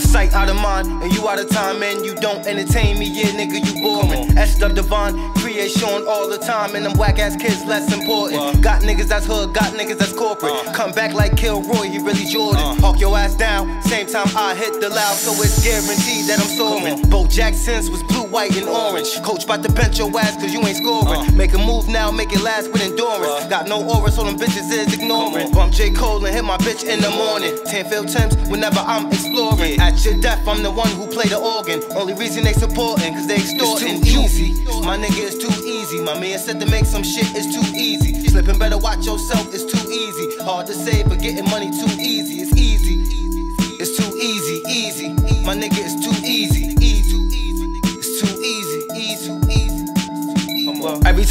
sight, out of mind, and you out of time, and you don't entertain me, yeah, nigga, you boring. S the divine, creation all the time, and them whack ass kids less important. Got niggas that's hood, got niggas that's corporate. Uh. Come back like Kilroy, he really Jordan. Uh. Hawk your ass down, same time I hit the loud, so it's guaranteed that I'm soaring. Jackson's was blue, white, and orange. Coach bout to bench your ass cause you ain't scoring. Uh. Make a move now, make it last with endurance. What? Got no aura, so them bitches is ignoring. Bump J. Cole and hit my bitch in the morning. Tenfield Thames whenever I'm exploring. Yeah. At your death, I'm the one who play the organ. Only reason they supporting, cause they extorting. It's too easy. My nigga is too easy. My man said to make some shit is too easy. Slipping better watch yourself, it's too easy. Hard to say, but getting money too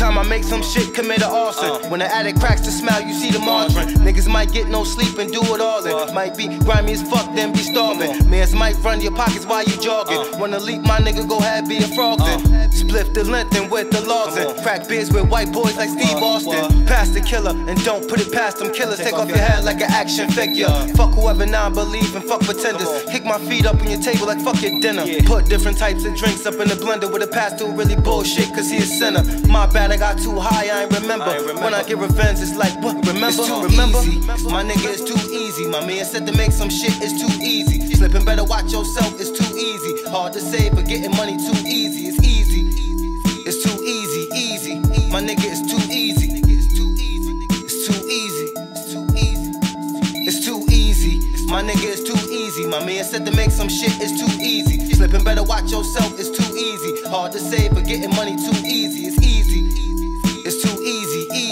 time I make some shit, commit an arson. Uh. When the addict cracks the smile, you see the margarine. Niggas might get no sleep and do it all in. Uh. Might be grimy as fuck, then be starving. Mans might run your pockets while you jogging. Uh. Wanna leap, my nigga, go ahead, be a frog then. Uh. Split the length and with the logs in. Crack beers with white boys like Steve Austin. Pass the killer and don't put it past them killers. Take, off your head like an action figure. Fuck whoever non-believe and fuck pretenders. Kick my feet up on your table like fuck your dinner. Yeah. Put different types of drinks up in the blender with a pastor really bullshit cause he a sinner. My bad, I got too high, I ain't remember. I ain't remember. When I get revenge, it's like, what? Remember? It's too remember? easy. My nigga is too easy. My man said to make some shit is too easy. Slipping better watch yourself, it's too easy. Hard to say, but getting money too easy. It's easy. It's too easy, easy. My nigga is too My nigga is too easy. My man said to make some shit is too easy. Slipping better watch yourself, it's too easy. Hard to say, but getting money too easy. It's easy. It's too easy, easy.